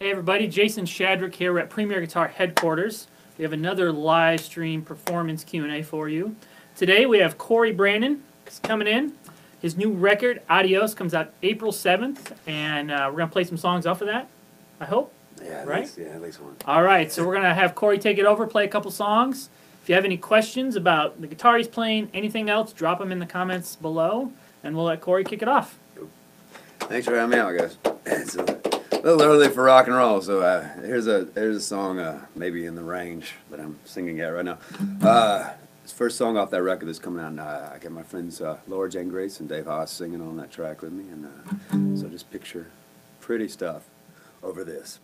Hey everybody, Jason Shadrick here We're at Premier Guitar headquarters. We have another live stream performance Q&A for you. Today we have Cory Branan coming in. His new record, Adios, comes out April 7th, and uh, we're going to play some songs off of that, I hope. Yeah, at Right? least, yeah, at least one. All right, so we're going to have Cory take it over, play a couple songs. If you have any questions about the guitar he's playing, anything else, drop them in the comments below, and we'll let Cory kick it off. Thanks for having me out, guys. Early for rock and roll, so uh, here's a here's a song, uh, maybe in the range that I'm singing at right now. Uh, it's the first song off that record that's coming out. And, uh, I got my friends uh, Laura Jane Grace and Dave Hause singing on that track with me, and uh, so just picture pretty stuff over this.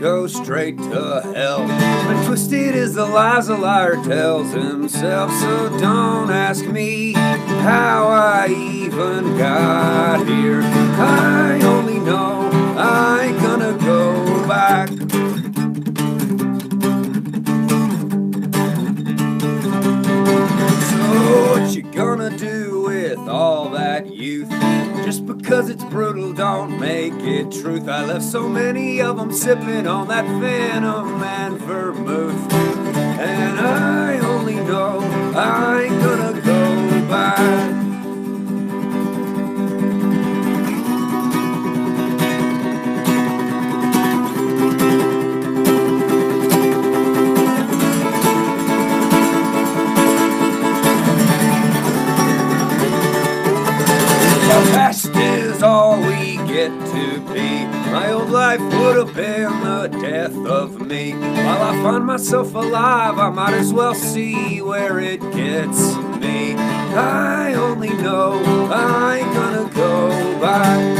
Goes straight to hell. But twisted as the lies a liar tells himself. So don't ask me how I even got here. I only know I ain't gonna go back. So what you gonna do with all that youth? Just because it's brutal don't make it truth. I left so many of them sipping on that venom and vermouth. And I only know I ain't gonna go back. Get to be. My old life would have been the death of me. While I find myself alive, I might as well see where it gets me. I only know I ain't gonna go back.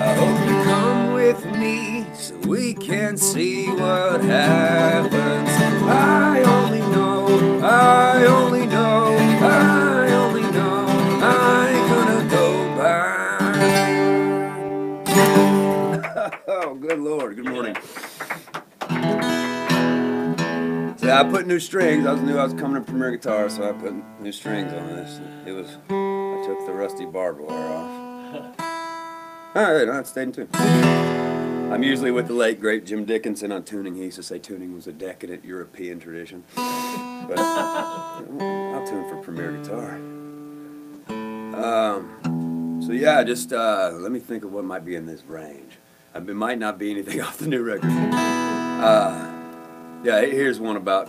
I hope you come with me so we can see what happens. I only know, I only know, good lord, good morning. So I put new strings. I was knew I was coming to Premier Guitar, so I put new strings on this. It was I took the rusty barbed wire off. All right, I stayed in tune. I'm usually with the late great Jim Dickinson on tuning. He used to say tuning was a decadent European tradition, but I'll tune for Premier Guitar. Um, so yeah, just uh, let me think of what might be in this range. Uh, It might not be anything off the new record. Uh, yeah, here's one about.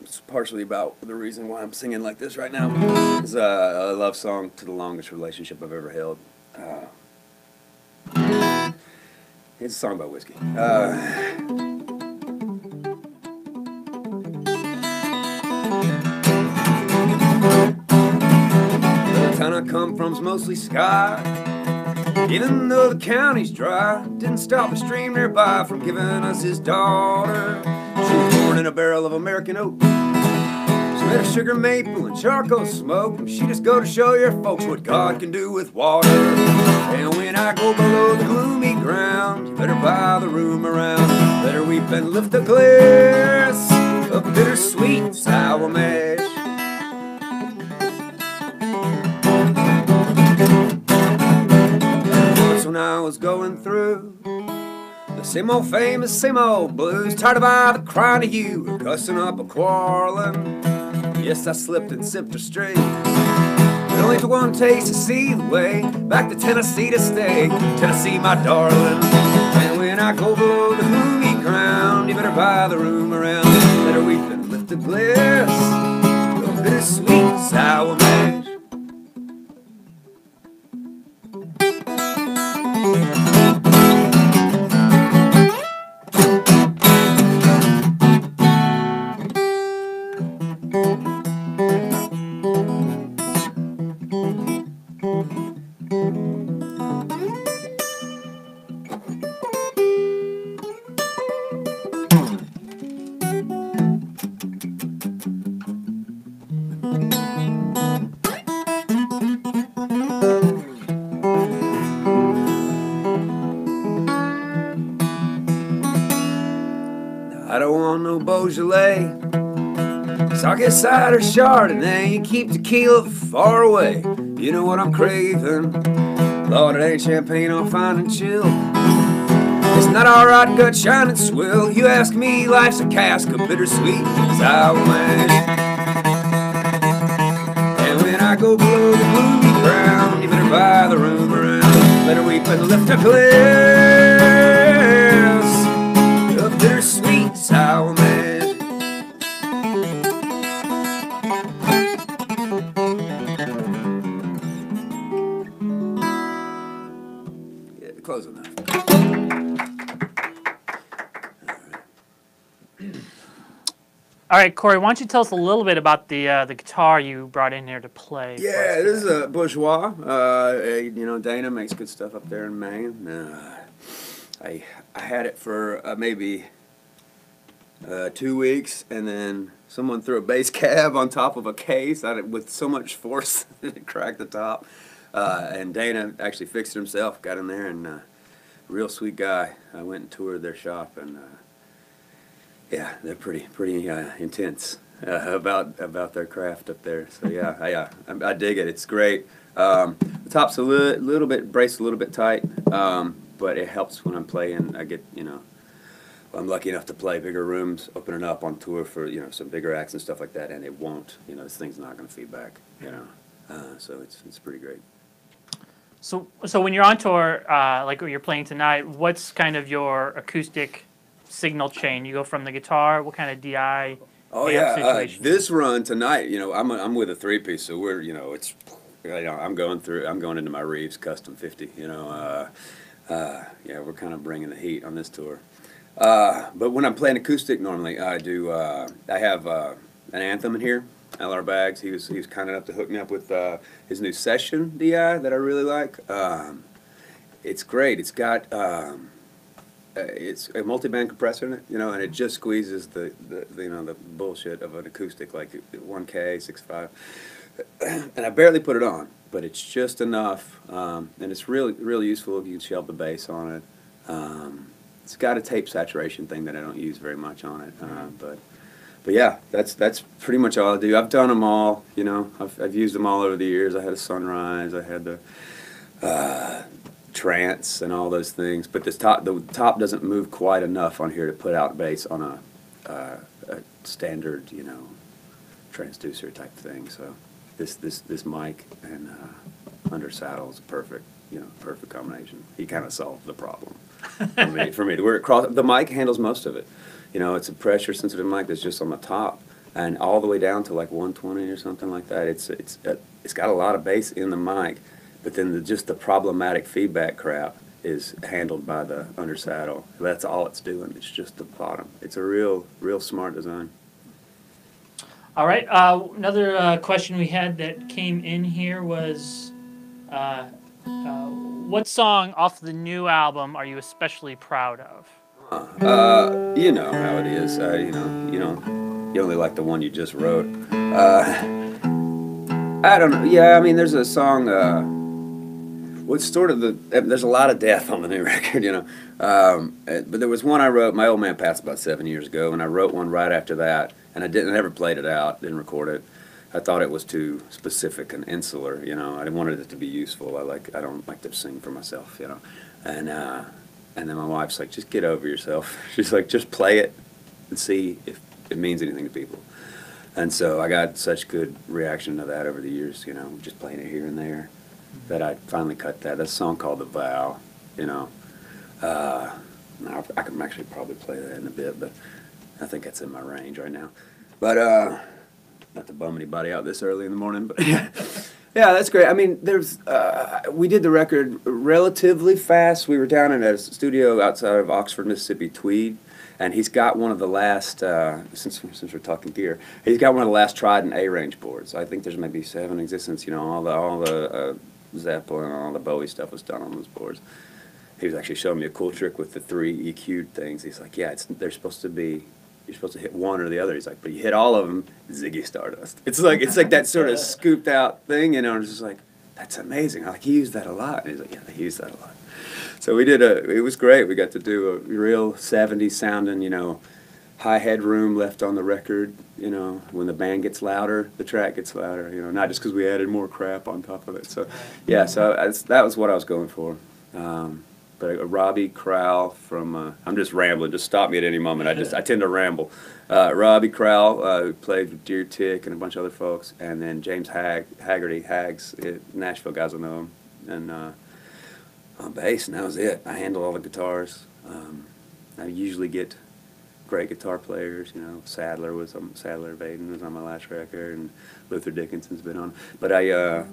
It's partially about the reason why I'm singing like this right now. It's uh, a love song to the longest relationship I've ever held. Uh, it's a song about whiskey. Uh, the town I come from's mostly sky. Even though the county's dry, didn't stop a stream nearby from giving us his daughter. She was born in a barrel of American oak. She of sugar maple and charcoal smoke. And she just go to show your folks what God can do with water. And when I go below the gloomy ground, you better buy the room around. Better weep and lift a glass of bittersweet sour mash. When I was going through the same old famous, same old blues, tired of the crying to you, cussing up a quarreling. Yes, I slipped and sipped a straight. It only took one taste to see the way back to Tennessee to stay. Tennessee, my darling. And when I go below the gloomy ground, you better buy the room around. Better weep and lift a glass of bittersweet sour mash. I don't want no Beaujolais. Sake cider Chardonnay, you keep tequila far away. You know what I'm craving? Lord, it ain't champagne I'm finding chill. It's not alright, gut shining swill. You ask me, life's a cask of bittersweet mash. And when I go below the gloomy ground, you better buy the room around. Better weep and lift a glass All right, Cory, why don't you tell us a little bit about the uh, the guitar you brought in here to play? Yeah, this is a Bourgeois. Uh, you know, Dana makes good stuff up there in Maine. Uh, I I had it for uh, maybe uh, two weeks, and then someone threw a bass cab on top of a case I, with so much force that it cracked the top. Uh, and Dana actually fixed it himself. Got in there, and uh, real sweet guy. I went and toured their shop, and uh, yeah, they're pretty pretty uh, intense uh, about about their craft up there. So yeah, I, uh, I, I dig it. It's great. Um, the top's a li- little bit braced a little bit tight, um, but it helps when I'm playing. I get you know, I'm lucky enough to play bigger rooms, opening up on tour for you know some bigger acts and stuff like that, and it won't. You know, this thing's not going to feed back. You know, uh, so it's it's pretty great. So, so when you're on tour, uh, like you're playing tonight, what's kind of your acoustic signal chain? You go from the guitar. What kind of DI? Oh yeah, uh, this run tonight, you know, I'm I'm with a three piece, so we're you know it's, you know, I'm going through, I'm going into my Reeves Custom 50, you know, uh, uh, yeah, we're kind of bringing the heat on this tour. Uh, but when I'm playing acoustic, normally I do, uh, I have uh, an Anthem in here. LR Baggs, he was he was kind enough to hook me up with uh, his new session DI that I really like. Um, it's great. It's got. Um, it's a multi-band compressor in it, you know, and it just squeezes the, the, the you know the bullshit of an acoustic like 1K, 6.5, and I barely put it on, but it's just enough, um, and it's really really useful. If you can shelve the bass on it. Um, it's got a tape saturation thing that I don't use very much on it, uh, but but yeah, that's that's pretty much all I do. I've done them all, you know. I've I've used them all over the years. I had a Sunrise. I had the uh, trance and all those things. But this top, the top doesn't move quite enough on here to put out bass on a, uh, a standard, you know, transducer type thing. So this this this mic and uh, under saddle is perfect, you know, perfect combination. He kind of solved the problem for me. For me, we're across. The mic handles most of it. You know, it's a pressure sensitive mic that's just on the top. And all the way down to like 120 or something like that. It's it's uh, it's got a lot of bass in the mic, but then the, just the problematic feedback crap is handled by the undersaddle. That's all it's doing. It's just the bottom. It's a real, real smart design. All right. Uh, another uh, question we had that came in here was, uh, uh, what song off the new album are you especially proud of? Uh, you know how it is. Uh, you know, you know, you only like the one you just wrote. Uh, I don't know. Yeah, I mean, there's a song. What's sort of the? There's a lot of death on the new record, you know. Um, uh, but there was one I wrote. My old man passed about seven years ago, and I wrote one right after that, and I didn't. I never played it out. Didn't record it. I thought it was too specific and insular, you know. I wanted it to be useful. I like. I don't like to sing for myself, you know. And uh, and then my wife's like, just get over yourself. She's like, just play it and see if it means anything to people. And so I got such good reaction to that over the years, you know, just playing it here and there, that I finally cut that. That's a song called The Vow, you know. Uh, now I can actually probably play that in a bit, but I think that's in my range right now. But uh, not to bum anybody out this early in the morning, but yeah, yeah, that's great. I mean, there's uh, we did the record relatively fast. We were down in a studio outside of Oxford, Mississippi, Tweed, and he's got one of the last uh, since since we're talking gear, he's got one of the last Trident A range boards. I think there's maybe seven existence. You know, all the all the uh, Zeppelin and all the Bowie stuff was done on those boards. He was actually showing me a cool trick with the three EQ'd things. He's like, yeah, it's they're supposed to be you're supposed to hit one or the other. He's like, but you hit all of them, Ziggy Stardust. It's like it's like that sort of scooped out thing, you know. And it's just like that's amazing. I like he used that a lot. And he's like, yeah, he used that a lot. So we did a. It was great. We got to do a real '70s sounding, you know, high headroom left on the record. You know, when the band gets louder, the track gets louder. You know, not just because we added more crap on top of it. So, yeah, so that's, that was what I was going for. Um, but uh, Robbie Crowell from uh, I'm just rambling. Just stop me at any moment. I just I tend to ramble. Uh, Robbie Crowell, uh, played with Deer Tick and a bunch of other folks, and then James Hag Haggerty Hags, it, Nashville guys will know him, and uh, on bass, and that was it. I handle all the guitars. Um, I usually get great guitar players. You know, Sadler was um, Sadler Vaden was on my last record, and Luther Dickinson's been on. But I. Uh,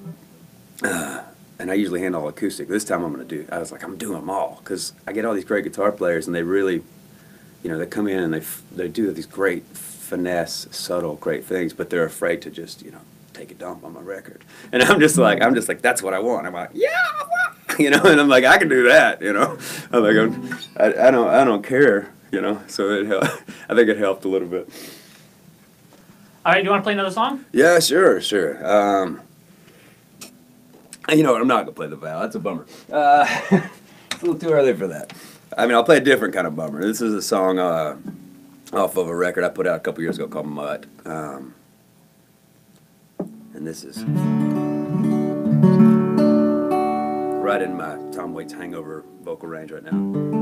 uh, and I usually handle acoustic. This time I'm going to do. I was like, I'm doing them all because I get all these great guitar players, and they really, you know, they come in and they they do these great finesse, subtle, great things, but they're afraid to just, you know, take a dump on my record. And I'm just like, I'm just like, that's what I want. I'm like, yeah, you know, and I'm like, I can do that, you know. I'm like, I'm, I, I don't, I don't care, you know. So it, hel- I think it helped a little bit. All right, do you want to play another song? Yeah, sure, sure. Um, you know what? I'm not gonna play the vow. That's a bummer. Uh, it's a little too early for that. I mean, I'll play a different kind of bummer. This is a song uh, off of a record I put out a couple years ago called Mutt. Um, and this is right in my Tom Waits hangover vocal range right now.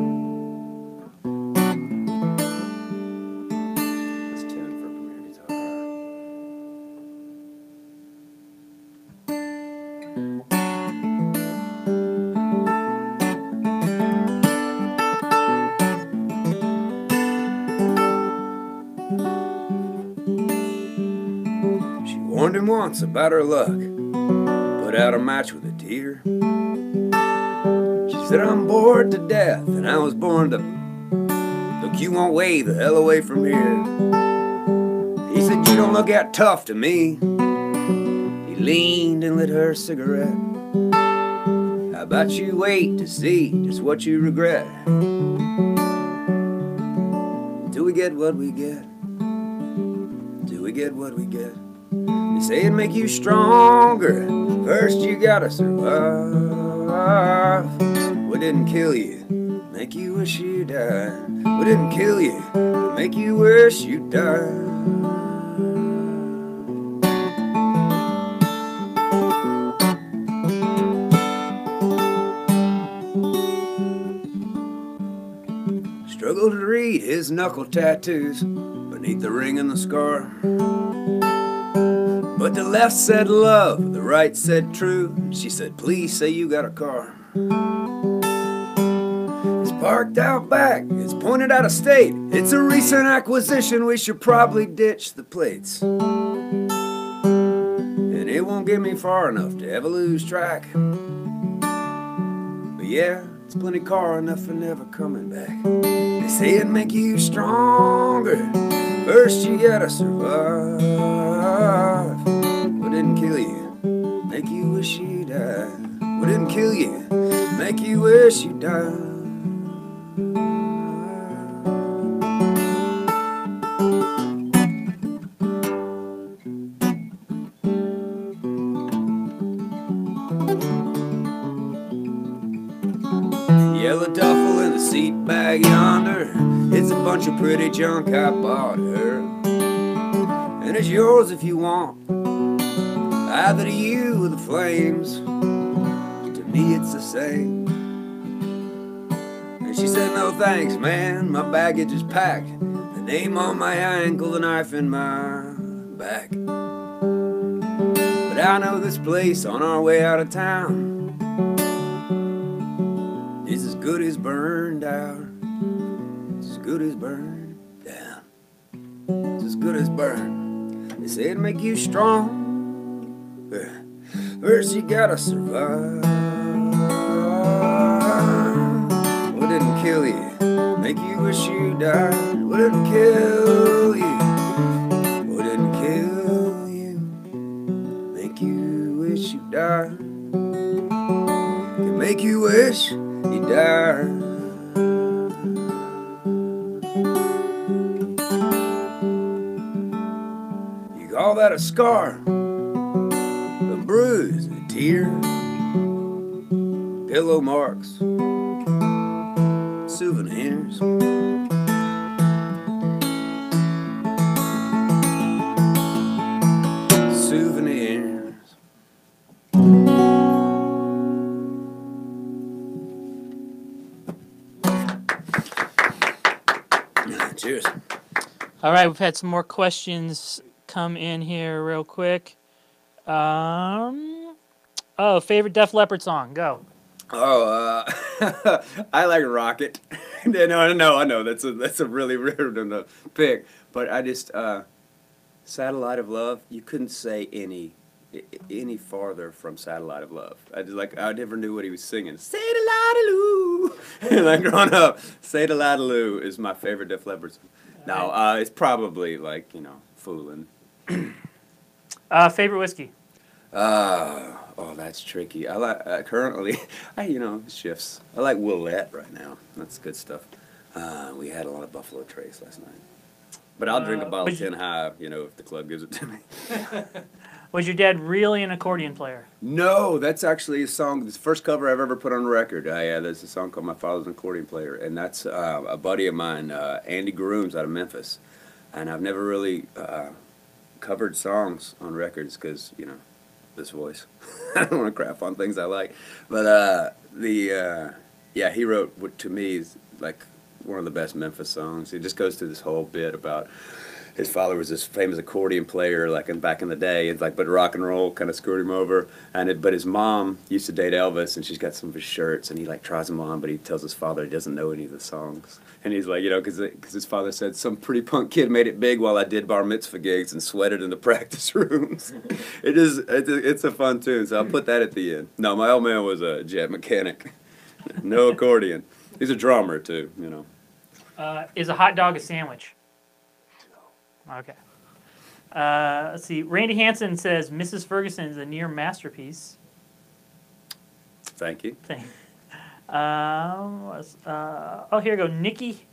Once about her luck, put out a match with a deer. She said, I'm bored to death, and I was born to look you one way the hell away from here. He said, You don't look that tough to me. He leaned and lit her cigarette. How about you wait to see just what you regret? Do we get what we get. Do we get what we get. They say it make you stronger. First you gotta survive. What didn't kill you? Make you wish you died. What didn't kill you? Make you wish you died. Struggle to read his knuckle tattoos beneath the ring and the scar. But the left said love, the right said true. She said, please say you got a car. It's parked out back, it's pointed out of state. It's a recent acquisition, we should probably ditch the plates. And it won't get me far enough to ever lose track. But yeah, it's plenty car enough for never coming back. They say it make you stronger. First you gotta survive. Didn't kill you? Make you wish you died. What didn't kill you? Make you wish you died. Yellow duffel in the seat bag yonder. It's a bunch of pretty junk I bought her. And it's yours if you want. Either to you or the flames. To me, it's the same. And she said, No thanks, man. My baggage is packed. The name on my ankle, the knife in my back. But I know this place on our way out of town is as good as burned out. It's as good as burned down. It's as good as burned. They say it make you strong. First you gotta survive. What didn't kill you? Make you wish you died. What didn't kill you? What didn't kill you? Make you wish you died. Can make you wish you died. You call that a scar? bruise and a tear, pillow marks, souvenirs. Souvenirs. Cheers. All right, we've had some more questions come in here real quick. Um, oh, favorite Def Leppard song? Go. Oh, uh, I like Rocket. no, no, no, I know that's a that's a really random pick, but I just uh, Satellite of Love. You couldn't say any any farther from Satellite of Love. I just like I never knew what he was singing. Say the loo. like growing up, Say the loo is my favorite Def Leppard song. Now uh, it's probably like you know fooling. Uh, favorite whiskey? Uh, oh, that's tricky. I like uh, currently, I you know shifts. I like Willett right now. That's good stuff. Uh, we had a lot of Buffalo Trace last night, but I'll drink a Uh, bottle but of you- Ten High, you know, if the club gives it to me. Was your dad really an accordion player? No, that's actually a song. It's the first cover I've ever put on record. I, uh, there's a song called "My Father's an Accordion Player," and that's uh, a buddy of mine, uh, Andy Grooms, out of Memphis. And I've never really uh, covered songs on records because you know this voice. I don't want to crap on things I like, but uh, the uh, yeah, he wrote what to me is like one of the best Memphis songs. He just goes through this whole bit about his father was this famous accordion player, like in back in the day. It's like, but rock and roll kind of screwed him over. And it, but his mom used to date Elvis, and she's got some of his shirts, and he like tries them on, but he tells his father he doesn't know any of the songs. And he's like, you know, because his father said some pretty punk kid made it big while I did bar mitzvah gigs and sweated in the practice rooms. it is, it's a, it's a fun tune. So I'll put that at the end. No, my old man was a jet mechanic, no accordion. He's a drummer too, you know. Uh, is a hot dog a sandwich? Okay. Uh, let's see. Randy Hansen says Mrs. Ferguson is a near masterpiece. Thank you. Thing. Um, uh, oh, here we go. Nikki,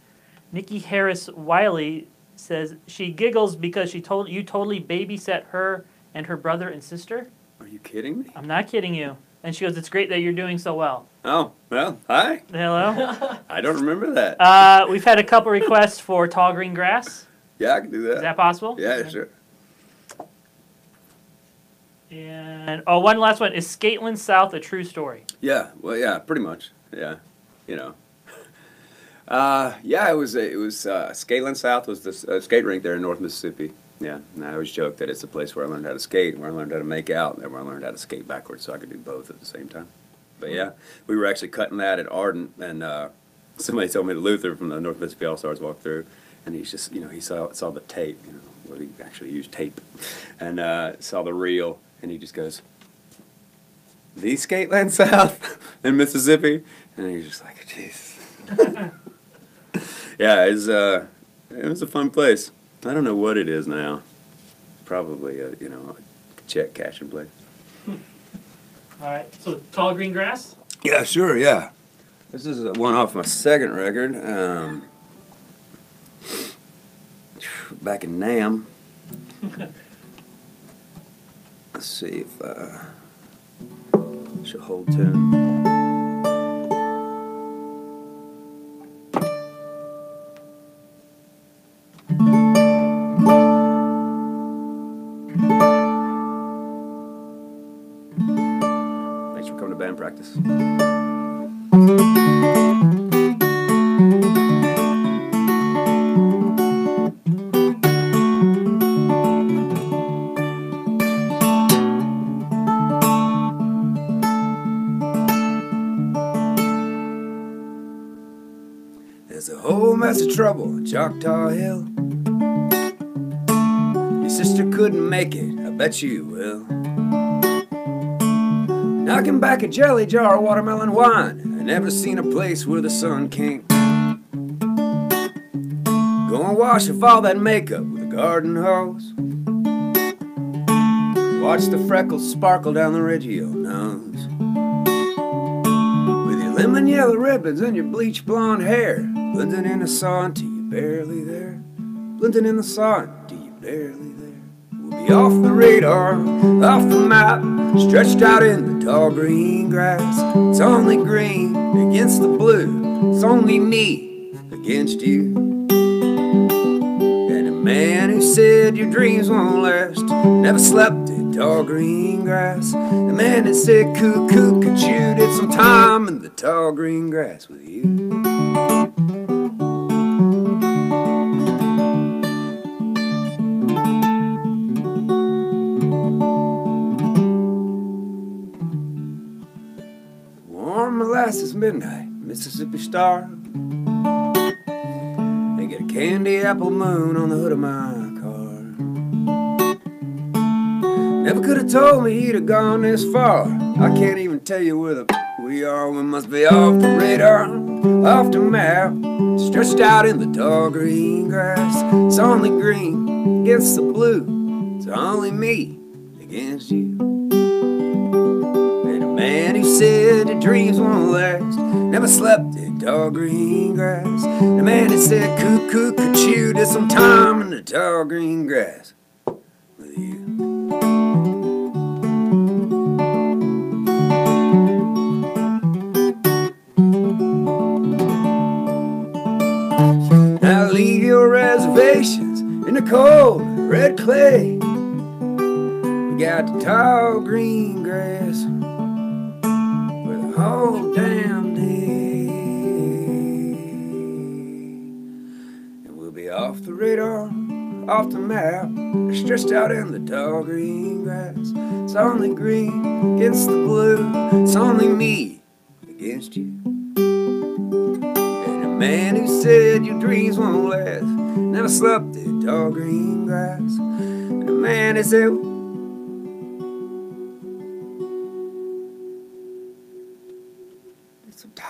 Nikki Harris Wiley says she giggles because she told you totally babysat her and her brother and sister. Are you kidding me? I'm not kidding you. And she goes, "It's great that you're doing so well." Oh, well, hi. Hello. I don't remember that. uh, we've had a couple requests for tall green grass. Yeah, I can do that. Is that. possible? yeah, sure. And oh, one last one is Skateland South a true story? Yeah, well, yeah, pretty much. Yeah, you know. Uh, yeah, it was it was uh, Skateland South was the uh, skate rink there in North Mississippi. Yeah, and I always joke that it's the place where I learned how to skate, and where I learned how to make out, and where I learned how to skate backwards, so I could do both at the same time. But yeah, we were actually cutting that at Ardent, and uh, somebody told me that Luther from the North Mississippi All Stars walked through, and he's just you know he saw saw the tape, you know, well he actually used tape, and uh, saw the reel, and he just goes, "The Skateland South in Mississippi," and he's just like, "Jeez." yeah, it's uh, it was a fun place. I don't know what it is now. Probably a you know a check cashing place. All right. So tall green grass. Yeah, sure, yeah. This is one off my second record. Um, back in Nam. Let's see if uh, she'll hold tune. Thanks for coming to band practice. Choctaw Hill. Your sister couldn't make it, I bet you will. Knocking back a jelly jar of watermelon wine. I never seen a place where the sun can't. Go and wash off all that makeup with a garden hose. Watch the freckles sparkle down the ridge of your nose. With your lemon yellow ribbons and your bleach blonde hair, blending in till you're barely there. Blending in the sun till you're barely there. We'll be off the radar, off the map, stretched out in the tall green grass. It's only green against the blue, it's only me against you. And a man who said your dreams won't last never slept in tall green grass. The man that said cuckoo could you did some time in the tall green grass with you. Midnight, Mississippi Star. And get a candy apple moon on the hood of my car. Never could have told me he'd have gone this far. I can't even tell you where the we are. We must be off the radar, off the map, stretched out in the tall green grass. It's only green against the blue. It's only me against you. Dreams won't last never slept in tall green grass. The man that said cuckoo could chew did some time in the tall green grass. Now leave your reservations in the cold red clay. We got the tall green grass whole damn day. And we'll be off the radar, off the map, stretched out in the tall green grass. It's only green against the blue, it's only me against you. And a man who said your dreams won't last never slept in tall green grass. And a man who said,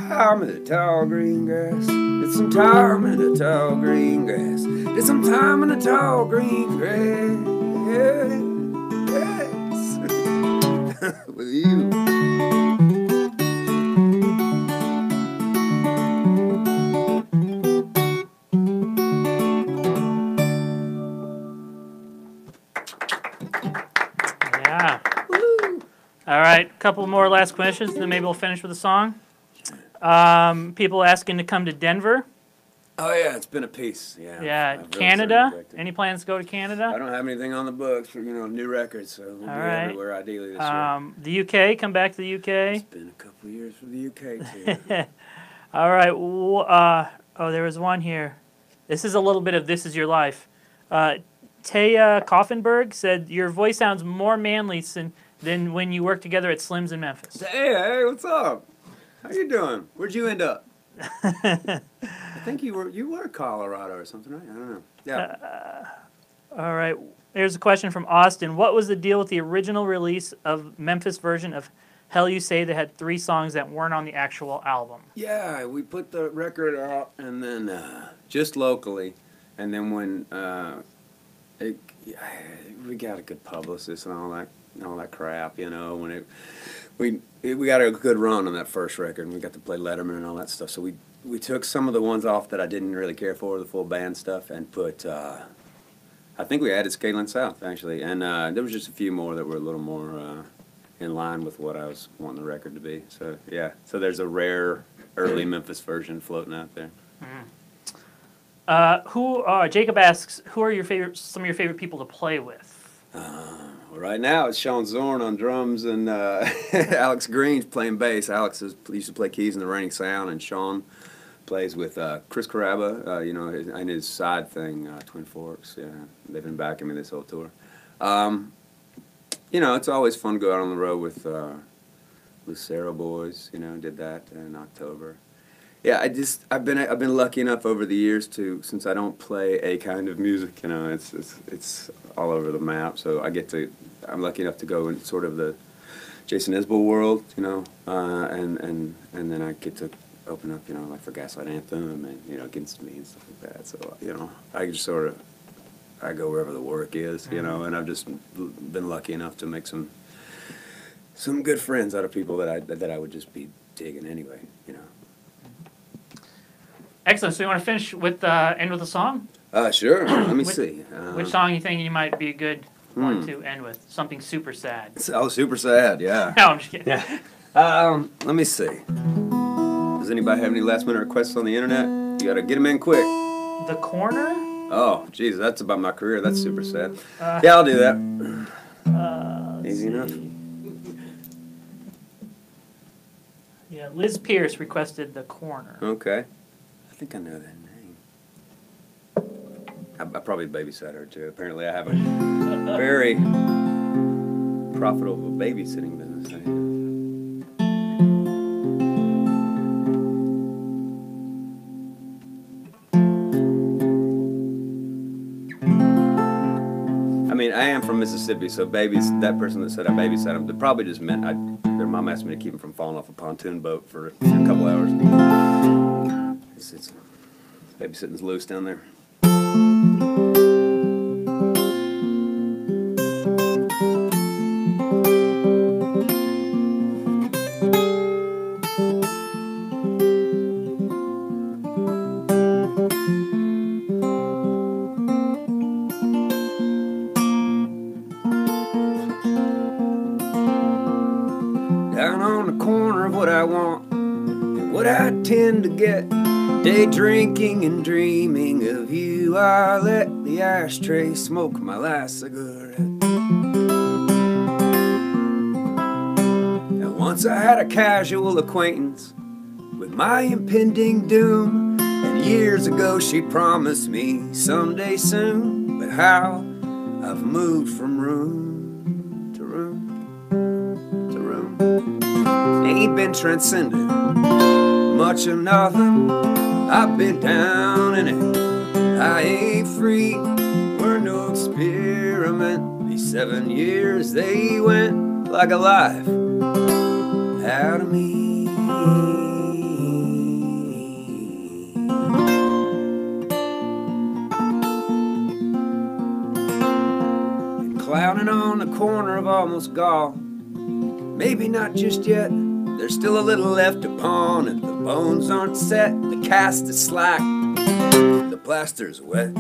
time in the tall green grass. It's some time in the tall green grass. It's some time in the tall green grass. Yes. With you. Yeah. All right, a couple more last questions, and then maybe we'll finish with a song. Um, people asking to come to Denver. Oh yeah, it's been a piece. Yeah. Yeah, I've really Canada. started to- Any plans to go to Canada? I Canada? don't have anything on the books for you know new records, so we'll be right. everywhere ideally this year. Um, the UK. Come back to the UK. It's been a couple years for the UK too. All right. wh- Uh, oh, there was one here. This is a little bit of "This Is Your Life." Uh, Taya Koffenberg said your voice sounds more manly than, than when you worked together at Slim's in Memphis. hey, hey, what's up? How you doing? Where'd you end up? I think you were you were Colorado or something, right? I don't know. Yeah. All right. Here's a question from Austin. What was the deal with the original release of Memphis version of Hell You Say that had three songs that weren't on the actual album? Yeah, we put the record out and then uh, just locally, and then when uh, it, we got a good publicist and all that, all that crap, you know, when it we we got a good run on that first record, and we got to play Letterman and all that stuff. So we we took some of the ones off that I didn't really care for, the full band stuff, and put. Uh, I think we added Skateland South actually, and uh, there was just a few more that were a little more uh, in line with what I was wanting the record to be. So yeah, so there's a rare early Memphis version floating out there. Uh, who? Uh, Jacob asks, who are your favorite? Some of your favorite people to play with? Well, right now it's Sean Zorn on drums and uh, Alex Green's playing bass. Alex is, used to play keys in the Reigning Sound, and Sean plays with uh, Chris Carrabba, uh, you know, and his side thing, uh, Twin Forks. Yeah, they've been backing me this whole tour. Um, you know, it's always fun to go out on the road with uh, Lucero Boys. You know, did that in October. Yeah, I just I've been I've been lucky enough over the years to since I don't play a kind of music, you know, it's it's it's all over the map. So I get to I'm lucky enough to go in sort of the Jason Isbell world, you know, uh, and and and then I get to open up, you know, like for Gaslight Anthem and you know Against Me and stuff like that. So you know, I just sort of I go wherever the work is, you know, and I've just been lucky enough to make some some good friends out of people that I that I would just be digging anyway, you know. Excellent. So you want to finish with uh, end with a song? Uh, sure. Let me Which- see. Uh, Which song you think you might be a good one Hmm. to end with? Something super sad. Oh, super sad. Yeah. No, I'm just kidding. Yeah. Um, let me see. Does anybody have any last minute requests on the internet? You gotta get them in quick. The corner. Oh, Jesus, that's about my career. That's super sad. Uh, Yeah, I'll do that. Uh, let's Easy enough. see. Yeah, Liz Pierce requested the corner. Okay. I think I know that name. I, I probably babysat her too. Apparently, I have a very profitable babysitting business. I mean, I am from Mississippi, so babies. That person that said I babysat them, they probably just meant I, their mom asked me to keep them from falling off a pontoon boat for a couple hours. It's, babysitting's loose down there. Drinking and dreaming of you. I let the ashtray smoke my last cigarette. And once I had a casual acquaintance with my impending doom. And years ago she promised me someday soon. But how I've moved from room to room to room. Ain't been transcendent, much of nothing. I've been down in it. I ain't free. We're no experiment. These seven years they went like a life out of me. Clowning on the corner of almost gall. Maybe not just yet. There's still a little left to pawn. If the bones aren't set, the cast is slack, the plaster's wet.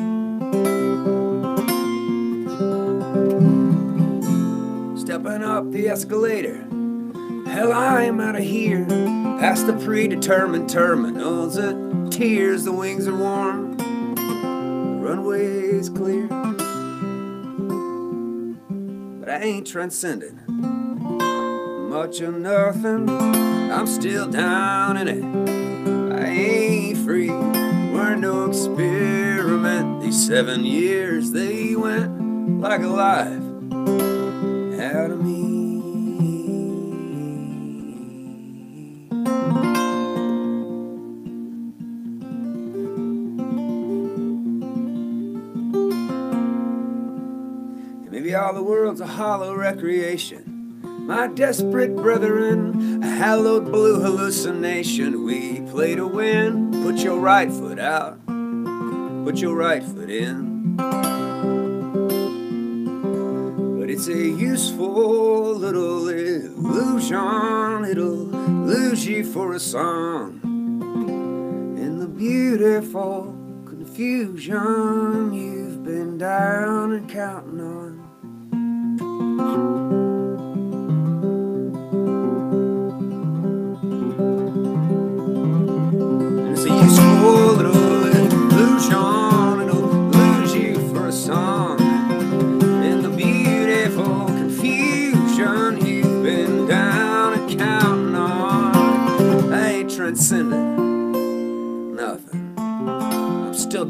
Stepping up the escalator. Hell, I'm out of here. Past the predetermined terminals. The tears, the wings are warm. The runway's clear. But I ain't transcending much of nothing. I'm still down in it. I ain't free. We're no experiment. These seven years they went like a life out of me. Maybe all the world's a hollow recreation. My desperate brethren, hallowed blue hallucination. We play to win. Put your right foot out, put your right foot in. But it's a useful little illusion. It'll lose you for a song. In the beautiful confusion you've been down and counting on.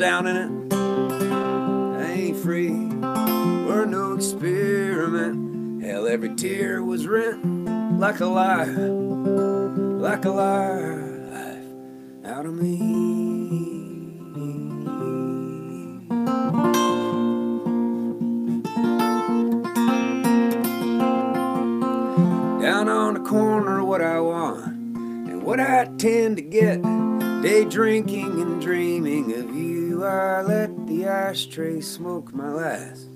Down in it. I ain't free. We're no experiment. Hell, every tear was rent like a lie, like a lie out of me. Down on the corner, what I want and what I tend to get. Day drinking and dreaming of you. I let the ashtray smoke my last.